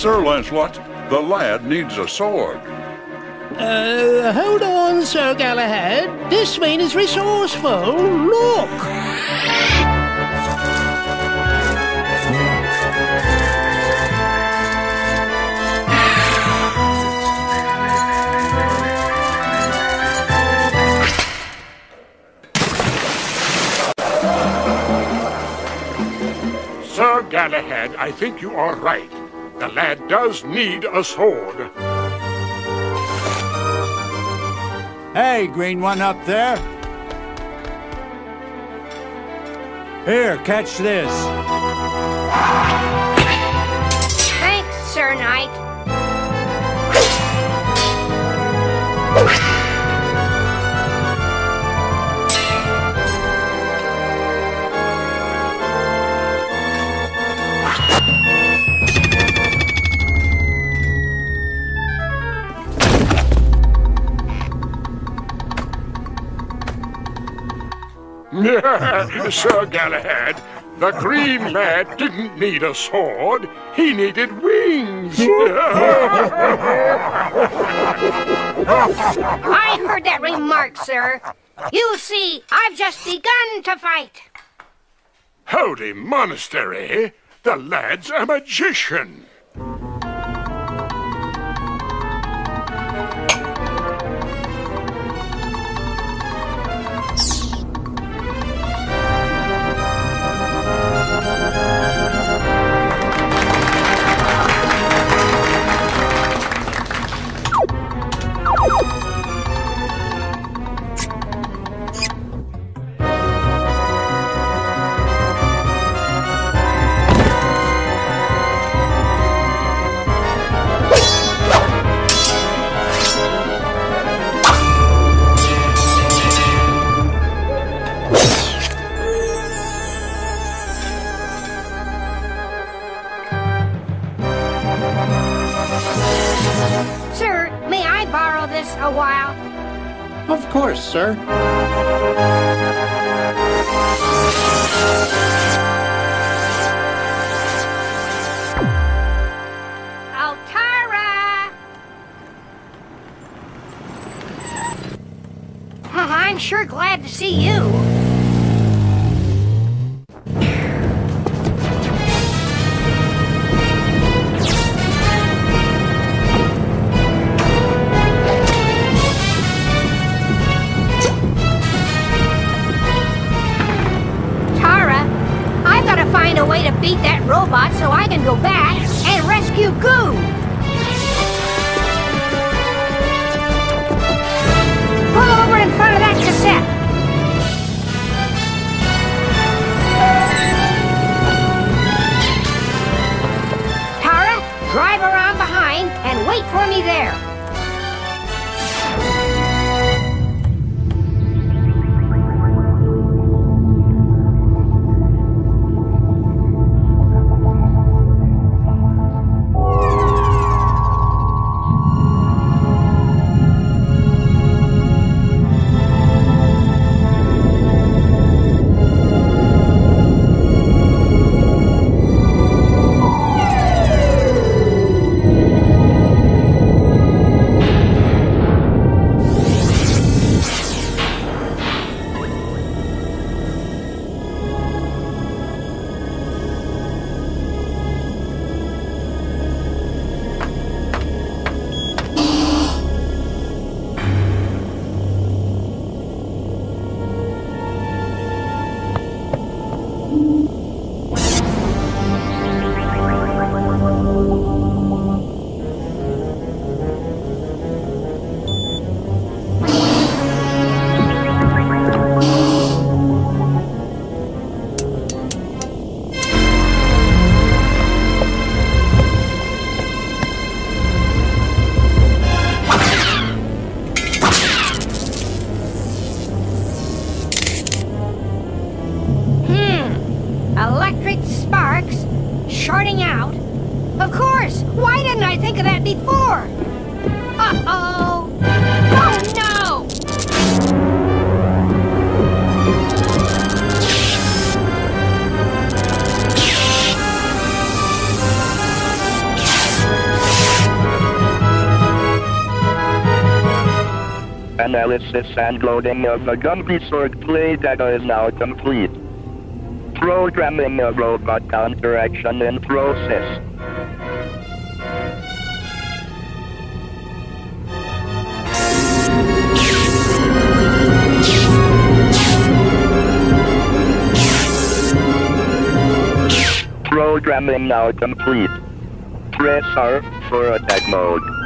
Sir Lancelot, the lad needs a sword. Uh, hold on, Sir Galahad. This man is resourceful. Look! Sir Galahad, I think you are right. The lad does need a sword. Hey, green one up there. Here, catch this. Sir Galahad, the green lad didn't need a sword. He needed wings. I heard that remark, sir. You see, I've just begun to fight. Holy monastery! The lad's a magician. Sir, may I borrow this a while? Of course, sir. Altara! I'm sure glad to see you. Way to beat that robot so I can go back and rescue Goo. out? Of course! Why didn't I think of that before? Uh-oh! Oh, no! analysis and loading of the Gumby sword play data is now complete. Programming of robot on direction in process. Programming now complete. Press R for attack mode.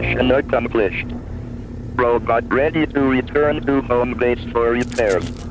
Mission accomplished. Robot ready to return to home base for repairs.